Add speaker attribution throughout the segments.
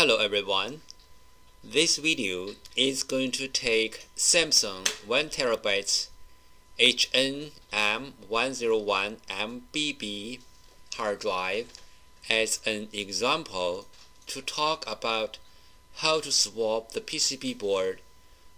Speaker 1: Hello everyone. This video is going to take Samsung 1TB HNM101MBB hard drive as an example to talk about how to swap the PCB board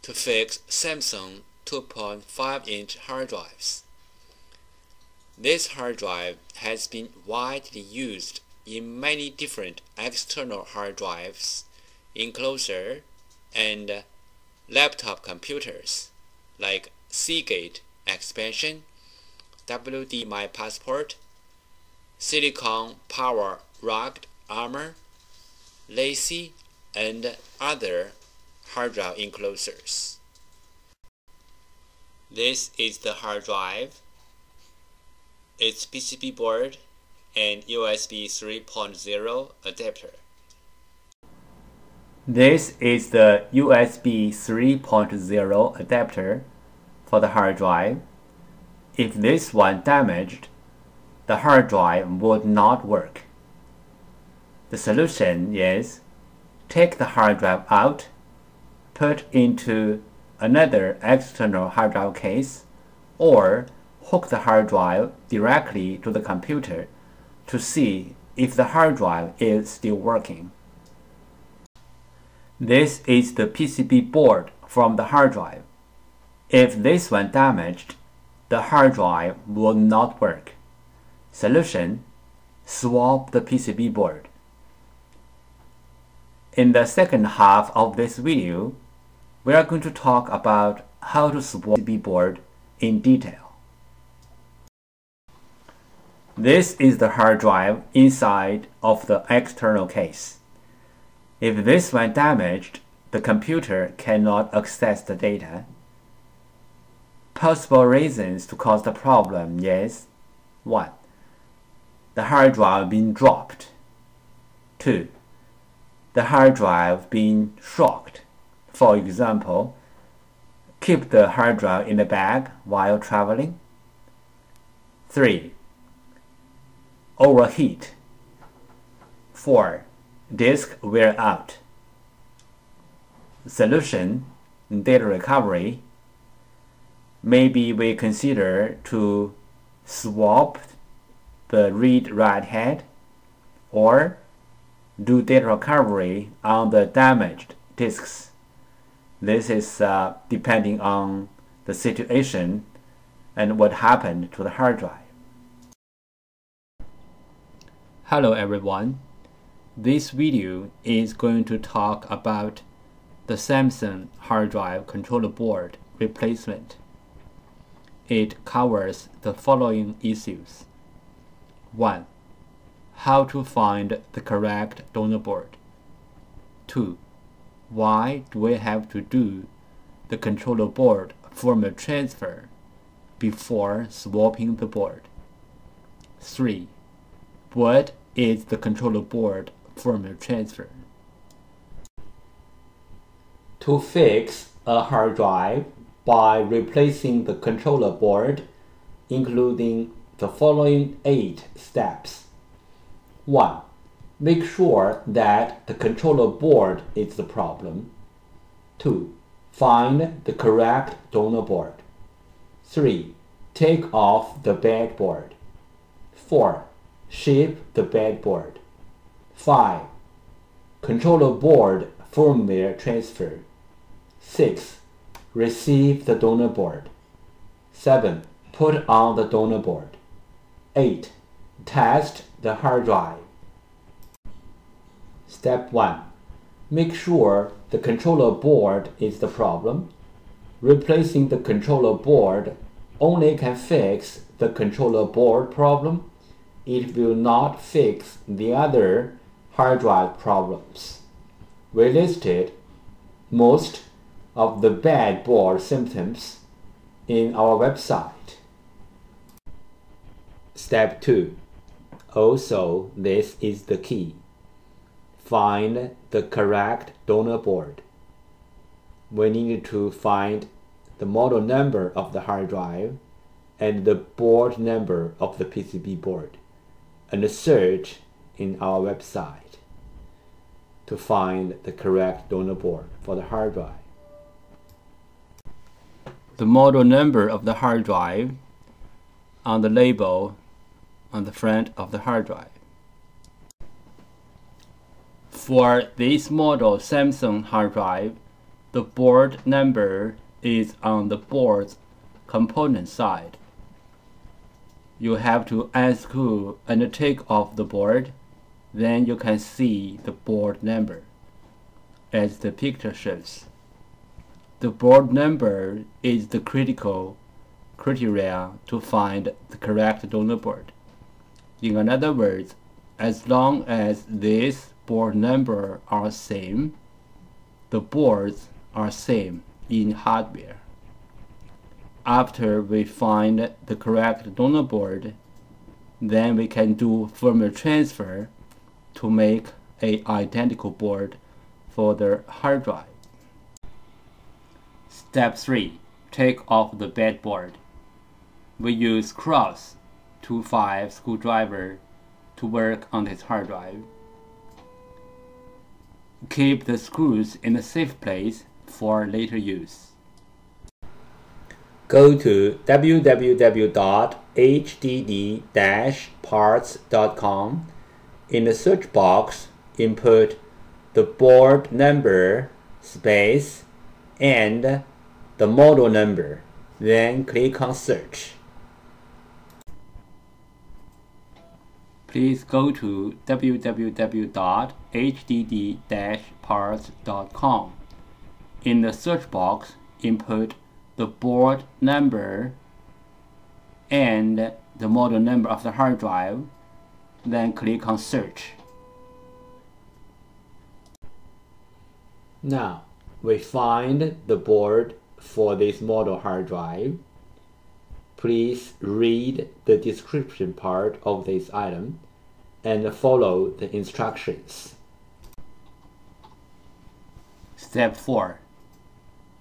Speaker 1: to fix Samsung 2.5 inch hard drives. This hard drive has been widely used in many different external hard drives, enclosure, and laptop computers like Seagate Expansion, WD My Passport, Silicon Power Rugged Armor, LaCie, and other hard drive enclosures. This is the hard drive, its PCB board, and USB 3.0 adapter.
Speaker 2: This is the USB 3.0 adapter for the hard drive. If this one damaged, the hard drive would not work. The solution is take the hard drive out, put into another external hard drive case, or hook the hard drive directly to the computer to see if the hard drive is still working. This is the PCB board from the hard drive. If this one damaged, the hard drive will not work. Solution: Swap the PCB board. In the second half of this video, we are going to talk about how to swap the PCB board in detail. This is the hard drive inside of the external case. If this one damaged, the computer cannot access the data. Possible reasons to cause the problem is 1. The hard drive being dropped. 2. The hard drive being shocked. For example, keep the hard drive in the bag while traveling. 3 overheat. 4. Disk wear out. Solution Data recovery. Maybe we consider to swap the read-write head or do data recovery on the damaged disks. This is uh, depending on the situation and what happened to the hard drive. Hello everyone. This video is going to talk about the Samsung hard drive controller board replacement. It covers the following issues. 1. How to find the correct donor board. 2. Why do we have to do the controller board firmware transfer before swapping the board? 3 what is the controller board firmware transfer? To fix a hard drive by replacing the controller board, including the following eight steps. 1. Make sure that the controller board is the problem. 2. Find the correct donor board. 3. Take off the bad board. 4 shape the board. 5. Controller board firmware transfer. 6. Receive the donor board. 7. Put on the donor board. 8. Test the hard drive. Step 1. Make sure the controller board is the problem. Replacing the controller board only can fix the controller board problem it will not fix the other hard drive problems. We listed most of the bad board symptoms in our website. Step 2. Also, this is the key. Find the correct donor board. We need to find the model number of the hard drive and the board number of the PCB board and search in our website. to find the correct donor board for the hard drive.
Speaker 1: The model number of the hard drive on the label on the front of the hard drive. For this model Samsung hard drive, the board number is on the board's component side. You have to unscrew and take off the board, then you can see the board number, as the picture shows. The board number is the critical criteria to find the correct donor board. In other words, as long as this board number are same, the boards are same in hardware. After we find the correct donor board, then we can do firmware transfer to make a identical board for the hard drive. Step 3. Take off the bad board. We use cross 2.5 screwdriver to work on this hard drive. Keep the screws in a safe place for later use.
Speaker 2: Go to www.hdd-parts.com. In the search box, input the board number, space, and the model number. Then click on search.
Speaker 1: please go to www.hdd-parts.com. In the search box, input the board number and the model number of the hard drive, then click on search.
Speaker 2: Now, we find the board for this model hard drive. Please read the description part of this item and follow the instructions.
Speaker 1: Step 4.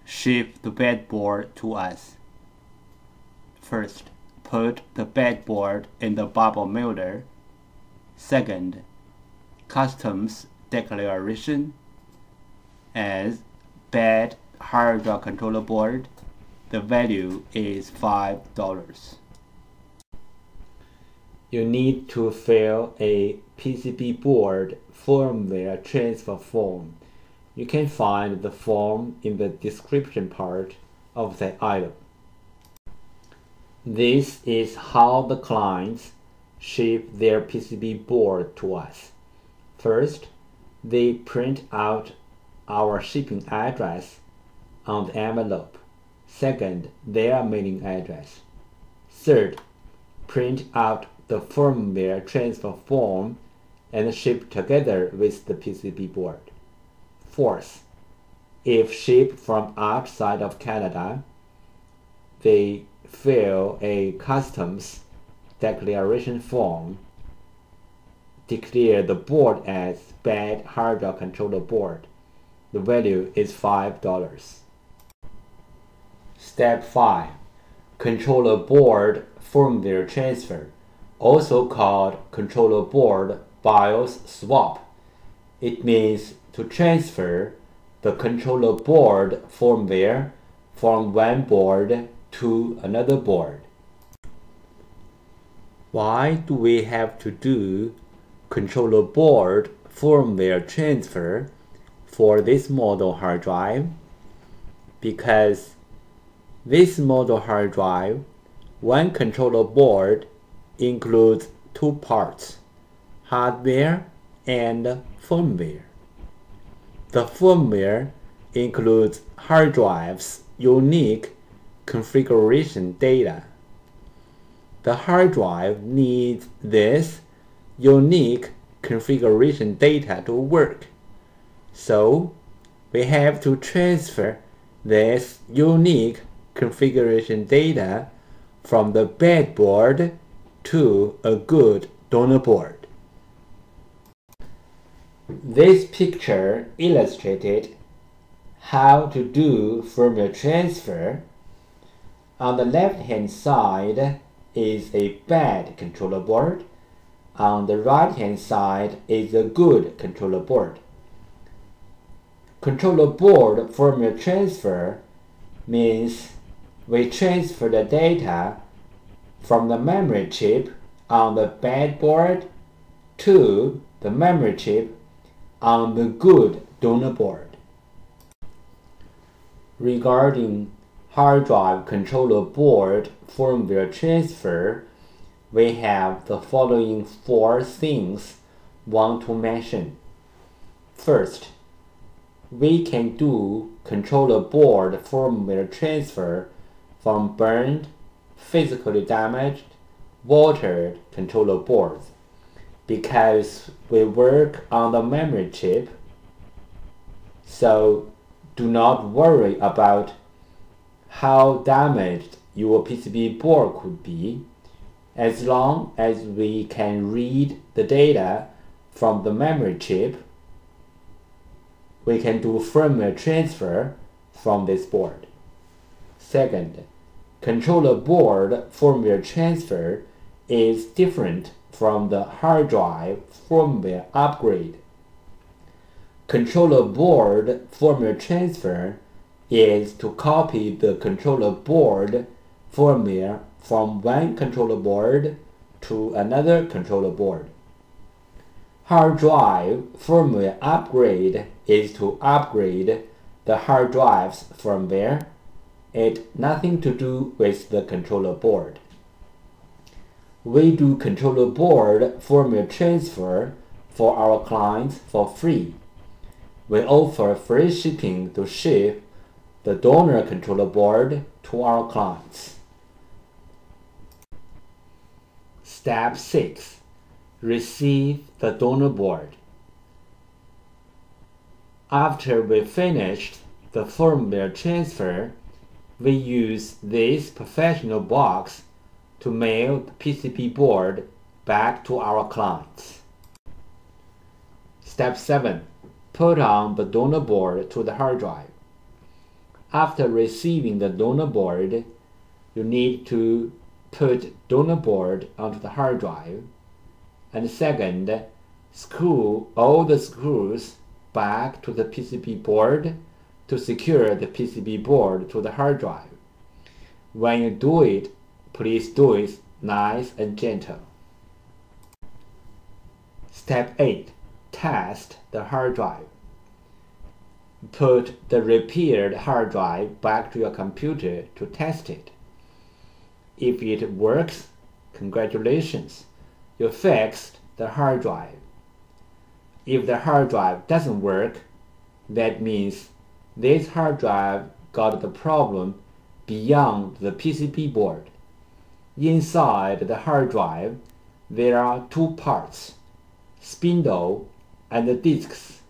Speaker 1: Ship the bedboard to us. First, put the bedboard in the bubble molder. Second, customs declaration as bed hard drive controller board. The value is $5
Speaker 2: you need to fill a PCB board firmware transfer form. You can find the form in the description part of the item. This is how the clients ship their PCB board to us. First, they print out our shipping address on the envelope. Second, their mailing address. Third, print out the firmware transfer form and ship together with the PCB board. Fourth, if shipped from outside of Canada, they fill a customs declaration form, declare the board as bad hardware controller board. The value is $5. Step 5. Controller board firmware transfer also called controller board BIOS swap. It means to transfer the controller board firmware from one board to another board. Why do we have to do controller board firmware transfer for this model hard drive? Because this model hard drive, one controller board includes two parts, hardware and firmware. The firmware includes hard drive's unique configuration data. The hard drive needs this unique configuration data to work. So we have to transfer this unique configuration data from the bad board to a good donor board. This picture illustrated how to do firmware transfer. On the left hand side is a bad controller board. On the right hand side is a good controller board. controller board firmware transfer means we transfer the data from the memory chip on the bad board to the memory chip on the good donor board. Regarding hard drive controller board firmware transfer, we have the following four things want to mention. First, we can do controller board firmware transfer from burned, physically damaged, watered controller boards because we work on the memory chip so do not worry about how damaged your PCB board could be as long as we can read the data from the memory chip we can do firmware transfer from this board. Second, controller board firmware transfer is different from the hard drive firmware upgrade. Controller board firmware transfer is to copy the controller board firmware from one controller board to another controller board. Hard drive firmware upgrade is to upgrade the hard drive's firmware. It nothing to do with the controller board. We do controller board firmware transfer for our clients for free. We offer free shipping to ship the donor controller board to our clients. Step 6. Receive the donor board. After we finished the firmware transfer, we use this professional box to mail the PCB board back to our clients. Step 7. Put on the donor board to the hard drive. After receiving the donor board, you need to put donor board onto the hard drive. And second, screw all the screws back to the PCB board to secure the PCB board to the hard drive. When you do it, please do it nice and gentle. Step 8. Test the hard drive. Put the repaired hard drive back to your computer to test it. If it works, congratulations, you fixed the hard drive. If the hard drive doesn't work, that means this hard drive got the problem beyond the PCB board. Inside the hard drive, there are two parts, spindle and disks.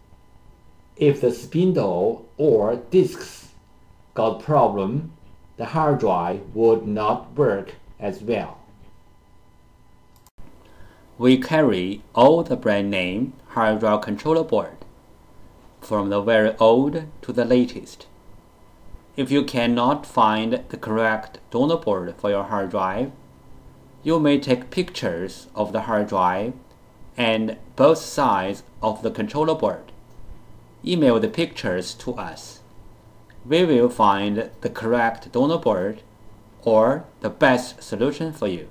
Speaker 2: If the spindle or disks got problem, the hard drive would not work as well.
Speaker 1: We carry all the brand name hard drive controller board, from the very old to the latest. If you cannot find the correct donor board for your hard drive, you may take pictures of the hard drive and both sides of the controller board. Email the pictures to us. We will find the correct donor board or the best solution for you.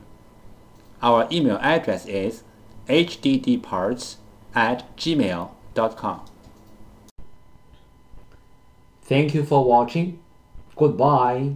Speaker 1: Our email address is hddparts at gmail.com.
Speaker 2: Thank you for watching. Goodbye.